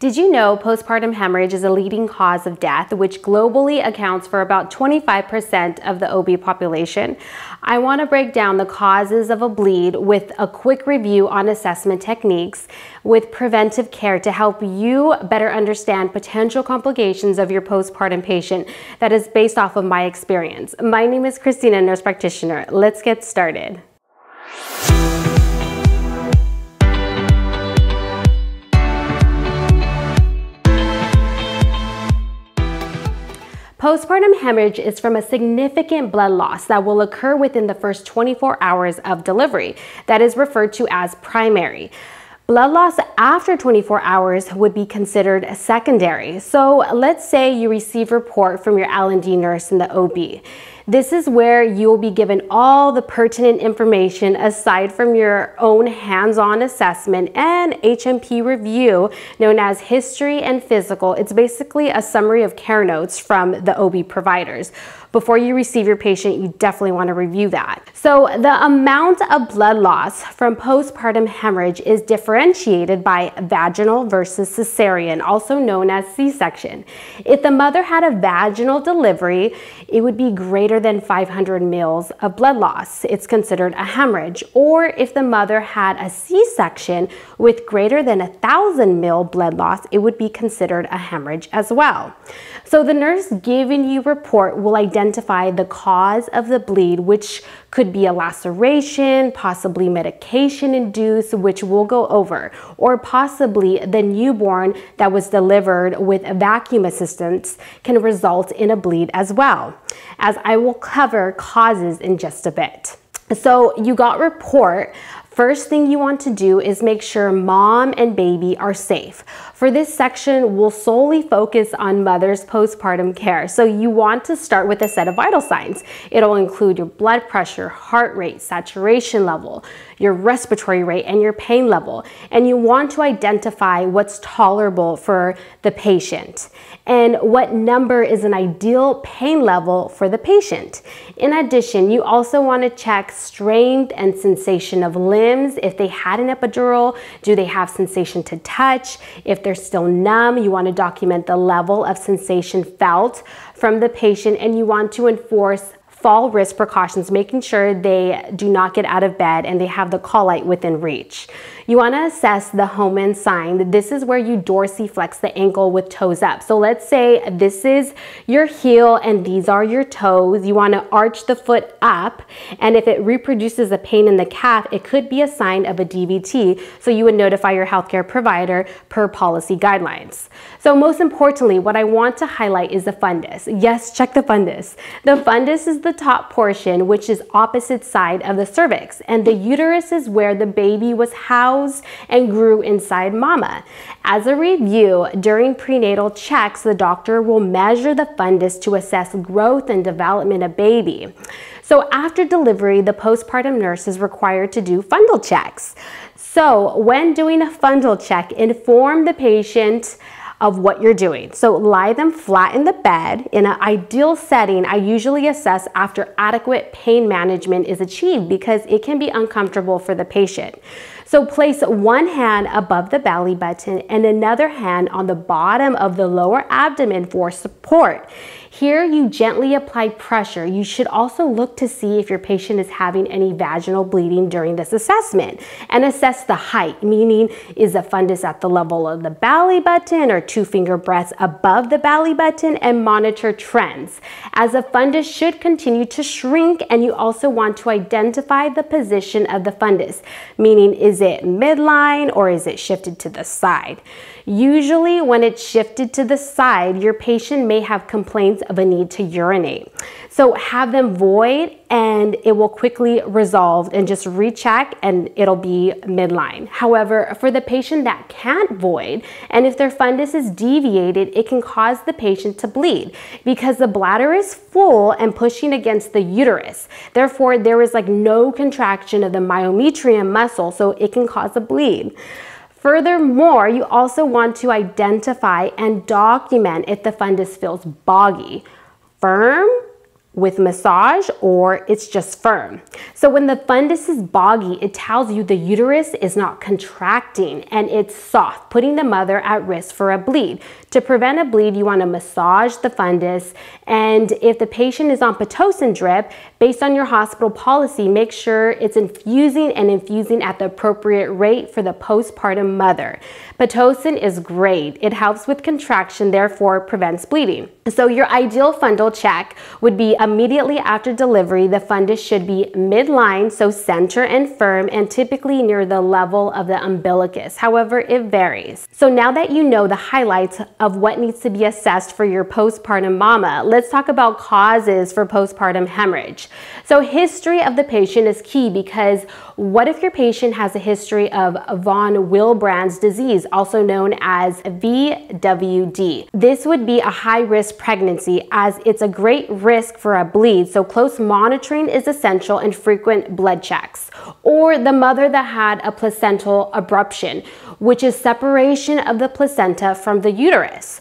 Did you know postpartum hemorrhage is a leading cause of death, which globally accounts for about 25% of the OB population? I want to break down the causes of a bleed with a quick review on assessment techniques with preventive care to help you better understand potential complications of your postpartum patient that is based off of my experience. My name is Christina, nurse practitioner. Let's get started. Postpartum hemorrhage is from a significant blood loss that will occur within the first 24 hours of delivery, that is referred to as primary. Blood loss after 24 hours would be considered secondary. So let's say you receive report from your L&D nurse in the OB. This is where you'll be given all the pertinent information aside from your own hands-on assessment and H&P review known as history and physical. It's basically a summary of care notes from the OB providers before you receive your patient, you definitely want to review that. So the amount of blood loss from postpartum hemorrhage is differentiated by vaginal versus cesarean, also known as C-section. If the mother had a vaginal delivery, it would be greater than 500 mils of blood loss. It's considered a hemorrhage. Or if the mother had a C-section with greater than a 1,000 mil blood loss, it would be considered a hemorrhage as well. So the nurse giving you report will identify the cause of the bleed, which could be a laceration, possibly medication induced, which we'll go over, or possibly the newborn that was delivered with a vacuum assistance can result in a bleed as well, as I will cover causes in just a bit. So you got report First thing you want to do is make sure mom and baby are safe. For this section, we'll solely focus on mother's postpartum care. So you want to start with a set of vital signs. It'll include your blood pressure, heart rate, saturation level, your respiratory rate, and your pain level. And you want to identify what's tolerable for the patient and what number is an ideal pain level for the patient. In addition, you also want to check strength and sensation of If they had an epidural, do they have sensation to touch? If they're still numb, you want to document the level of sensation felt from the patient and you want to enforce fall risk precautions, making sure they do not get out of bed and they have the call light within reach. You want to assess the Homan sign. This is where you dorsiflex the ankle with toes up. So let's say this is your heel and these are your toes. You want to arch the foot up and if it reproduces a pain in the calf, it could be a sign of a DVT. So you would notify your healthcare provider per policy guidelines. So most importantly, what I want to highlight is the fundus. Yes, check the fundus. The fundus is the top portion, which is opposite side of the cervix, and the uterus is where the baby was housed and grew inside mama. As a review, during prenatal checks, the doctor will measure the fundus to assess growth and development of baby. So after delivery, the postpartum nurse is required to do fundal checks. So when doing a fundal check, inform the patient of what you're doing. So lie them flat in the bed. In an ideal setting, I usually assess after adequate pain management is achieved because it can be uncomfortable for the patient. So place one hand above the belly button and another hand on the bottom of the lower abdomen for support. Here you gently apply pressure. You should also look to see if your patient is having any vaginal bleeding during this assessment and assess the height, meaning is the fundus at the level of the belly button or two finger breadths above the belly button and monitor trends as the fundus should continue to shrink and you also want to identify the position of the fundus, meaning is it midline or is it shifted to the side? Usually when it's shifted to the side, your patient may have complaints of a need to urinate. So have them void and it will quickly resolve and just recheck and it'll be midline. However, for the patient that can't void and if their fundus is deviated, it can cause the patient to bleed because the bladder is full and pushing against the uterus. Therefore, there is like no contraction of the myometrium muscle, so it can cause a bleed. Furthermore, you also want to identify and document if the fundus feels boggy, firm, with massage or it's just firm. So when the fundus is boggy, it tells you the uterus is not contracting and it's soft, putting the mother at risk for a bleed. To prevent a bleed, you want to massage the fundus and if the patient is on Pitocin drip, based on your hospital policy, make sure it's infusing and infusing at the appropriate rate for the postpartum mother. Pitocin is great. It helps with contraction, therefore prevents bleeding. So your ideal fundal check would be immediately after delivery. The fundus should be midline, so center and firm, and typically near the level of the umbilicus. However, it varies. So now that you know the highlights of what needs to be assessed for your postpartum mama, let's talk about causes for postpartum hemorrhage. So history of the patient is key because what if your patient has a history of von Willebrand's disease, also known as VWD? This would be a high risk pregnancy as it's a great risk for a bleed, so close monitoring is essential and frequent blood checks. Or the mother that had a placental abruption, which is separation of the placenta from the uterus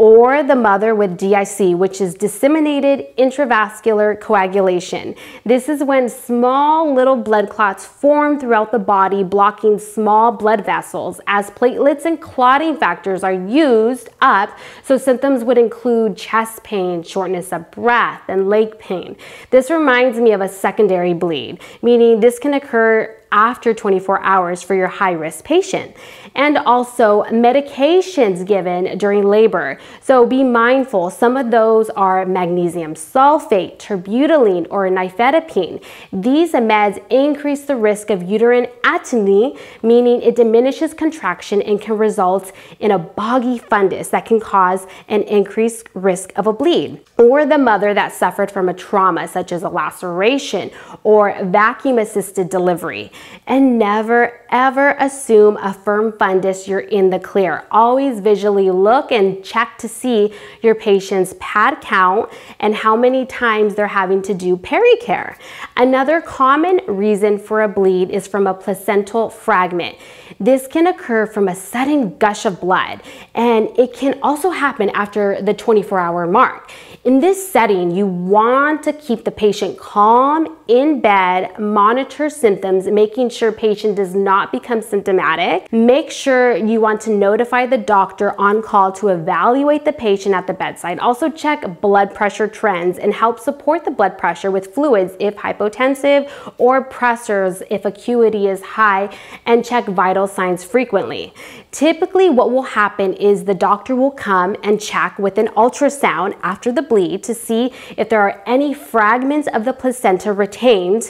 or the mother with DIC, which is disseminated intravascular coagulation. This is when small little blood clots form throughout the body, blocking small blood vessels as platelets and clotting factors are used up. So symptoms would include chest pain, shortness of breath, and leg pain. This reminds me of a secondary bleed, meaning this can occur after 24 hours for your high risk patient. And also medications given during labor. So be mindful. Some of those are magnesium sulfate, terbutaline, or nifedipine. These meds increase the risk of uterine atony, meaning it diminishes contraction and can result in a boggy fundus that can cause an increased risk of a bleed. Or the mother that suffered from a trauma, such as a laceration or vacuum assisted delivery. And never ever assume a firm fundus you're in the clear. Always visually look and check to see your patient's pad count and how many times they're having to do pericare. Another common reason for a bleed is from a placental fragment. This can occur from a sudden gush of blood and it can also happen after the 24 hour mark. In this setting, you want to keep the patient calm in bed, monitor symptoms, making sure patient does not become symptomatic. Make sure you want to notify the doctor on call to evaluate the patient at the bedside. Also check blood pressure trends and help support the blood pressure with fluids if hypotensive or pressors if acuity is high and check vital signs frequently. Typically what will happen is the doctor will come and check with an ultrasound after the bleed to see if there are any fragments of the placenta retained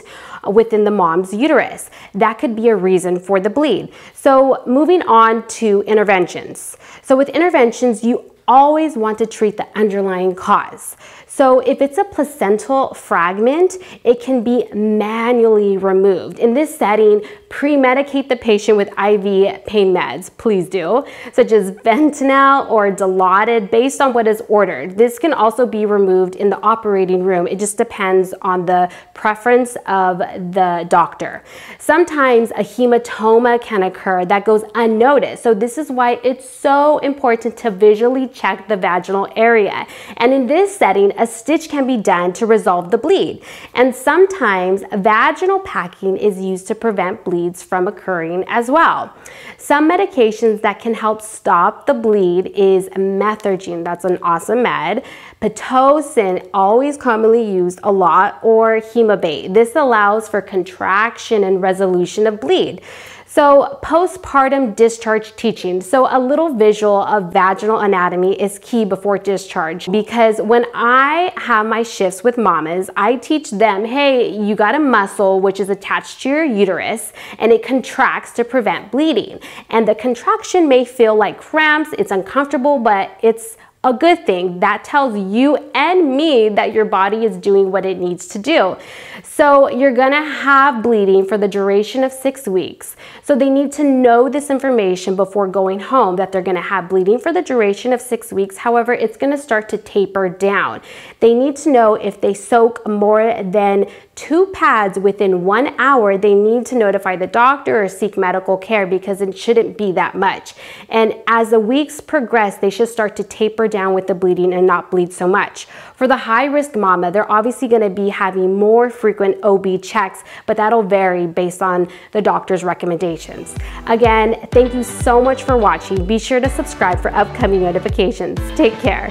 within the mom's uterus. That could be a reason for the bleed. So moving on to interventions. So with interventions, you always want to treat the underlying cause. So if it's a placental fragment, it can be manually removed. In this setting, pre-medicate the patient with IV pain meds, please do, such as fentanyl or Dilaudid based on what is ordered. This can also be removed in the operating room. It just depends on the preference of the doctor. Sometimes a hematoma can occur that goes unnoticed. So this is why it's so important to visually check the vaginal area. And in this setting, a stitch can be done to resolve the bleed. And sometimes vaginal packing is used to prevent bleeds from occurring as well. Some medications that can help stop the bleed is methergine, that's an awesome med, Pitocin, always commonly used a lot, or Hemabate. This allows for contraction and resolution of bleed. So postpartum discharge teaching. So a little visual of vaginal anatomy is key before discharge because when I have my shifts with mamas, I teach them, hey, you got a muscle which is attached to your uterus and it contracts to prevent bleeding. And the contraction may feel like cramps, it's uncomfortable, but it's a good thing. That tells you and me that your body is doing what it needs to do. So you're gonna have bleeding for the duration of six weeks. So they need to know this information before going home that they're gonna have bleeding for the duration of six weeks. However, it's gonna start to taper down. They need to know if they soak more than two pads within one hour, they need to notify the doctor or seek medical care because it shouldn't be that much. And as the weeks progress, they should start to taper down with the bleeding and not bleed so much. For the high risk mama, they're obviously going to be having more frequent OB checks, but that'll vary based on the doctor's recommendations. Again, thank you so much for watching. Be sure to subscribe for upcoming notifications. Take care.